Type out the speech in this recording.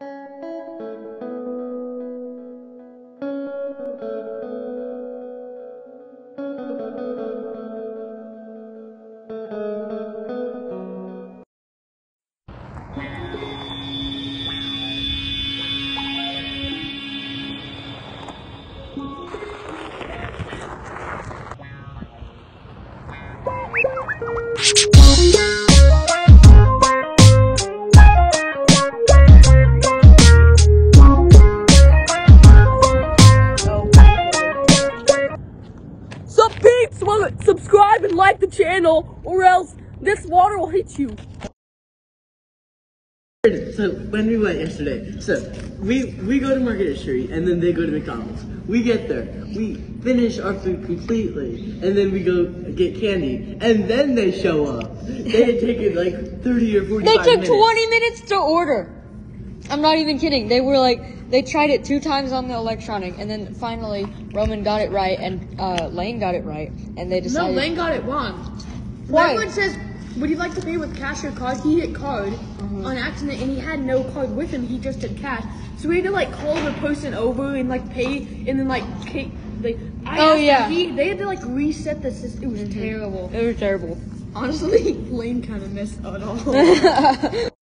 you subscribe and like the channel or else this water will hit you. So when we went yesterday, so we we go to Market Street and then they go to McDonald's. We get there, we finish our food completely, and then we go get candy, and then they show up. They had taken like thirty or forty. They took 20 minutes to order. I'm not even kidding. They were like, they tried it two times on the electronic, and then finally Roman got it right, and uh, Lane got it right, and they decided. No. Lane got it wrong. Why? Everyone says, would you like to pay with cash or card? He hit card Mm-hmm. on accident and he had no card with him. He just did cash. So we had to like call the person over and like pay and then like ca- like I Oh, yeah. Mm-hmm. he, they had to like reset the system. It was terrible. It was terrible. Honestly, Lane kind of missed out all.